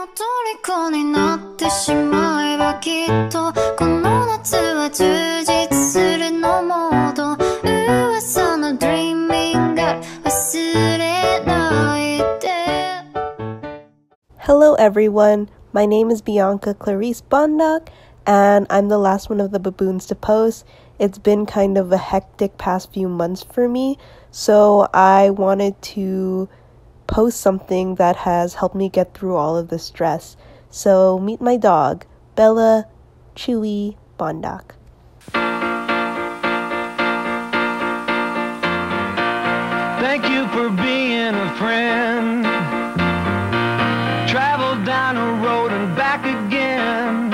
の虜になってしまえばきっとこの夏は充実するのモード噂の Dreaming Girl 忘れないで Hello, everyone. My name is Bianca Clarice Bondoc, and I'm the last one of the baboons to post. It's been kind of a hectic past few months for me, so I wanted to post something that has helped me get through all of the stress. So, meet my dog, Bella Chewie Bondoc. Thank you for being a friend. Travel down a road and back again.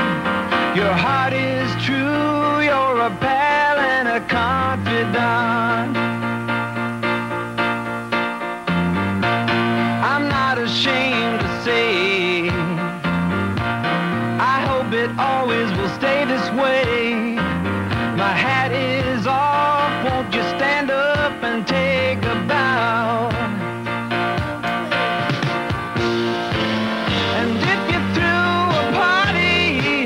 Your heart is true, you're a pal and a confidant. Always will stay this way. My hat is off, won't you stand up and take a bow? And if you threw a party,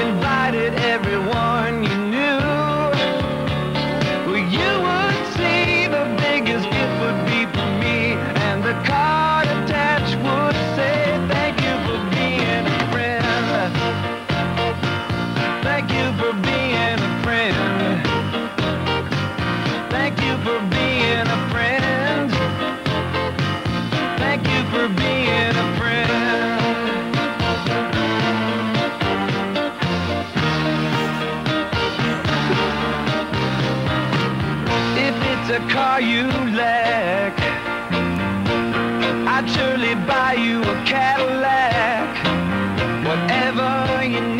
invited everyone Thank you for being a friend. If it's a car you lack, I'd surely buy you a Cadillac. Whatever you need,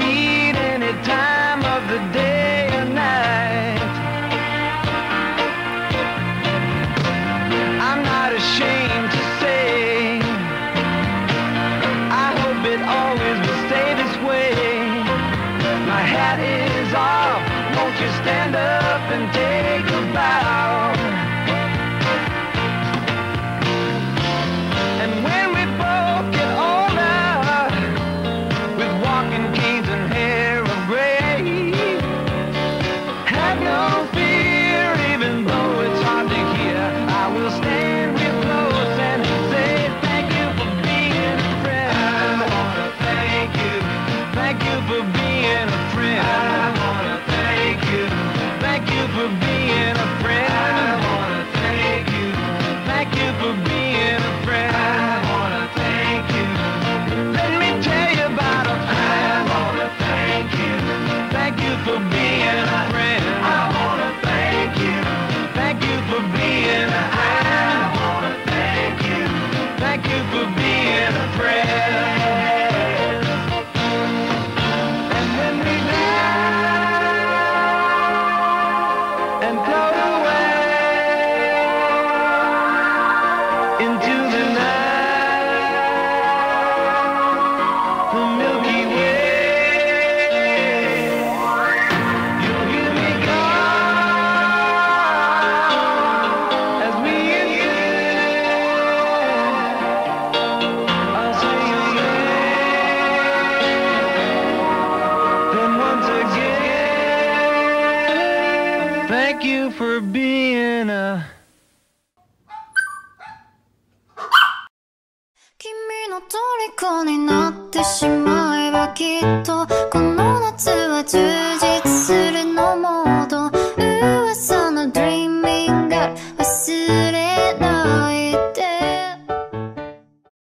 thank you for being a. の虜になってしまえばきっとこの夏は充実